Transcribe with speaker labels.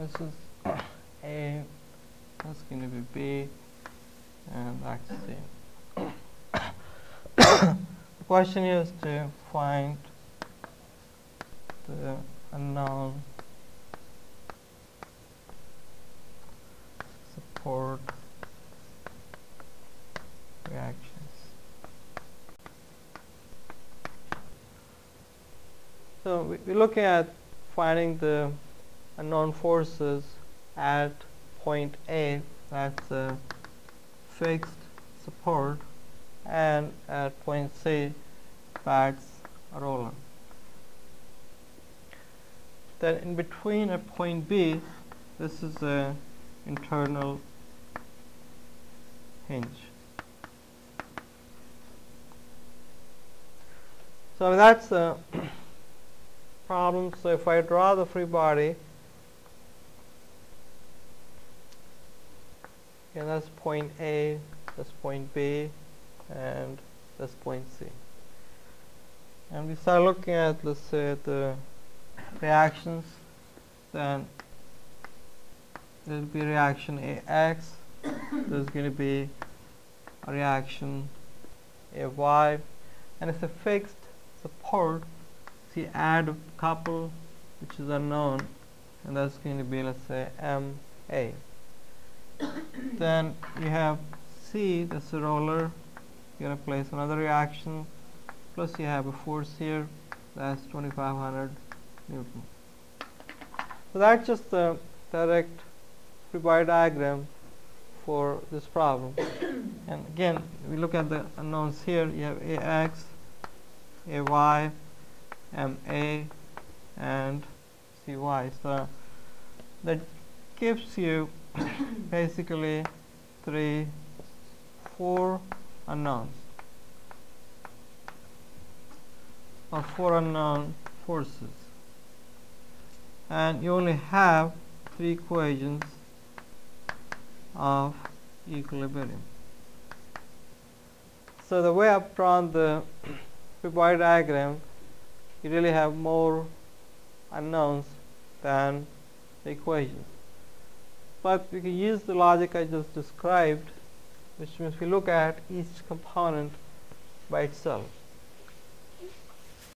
Speaker 1: this is A, that's going to be B, and that's C. the question is to find the unknown support reactions. So we, we're looking at finding the unknown forces at point A, that's a fixed support, and at point C, that's a roller. Then in between at point B, this is a internal hinge. So that's the problem. So if I draw the free body, and that's point A, that's point B, and that's point C. And we start looking at, let's say, the reactions, then there'll be reaction AX, there's going to be a reaction AY, and it's a fixed support. So add a couple which is unknown, and that's going to be, let's say, MA. Then you have C, that's a roller, you're to place another reaction, plus you have a force here, that's 2500 Newton. So that's just the direct free body diagram for this problem. and again, we look at the unknowns here. You have AX, AY, MA, and CY. So that gives you basically three, four unknowns or four unknown forces and you only have three equations of equilibrium. So the way I've drawn the free diagram, you really have more unknowns than the equations. But we can use the logic I just described, which means we look at each component by itself.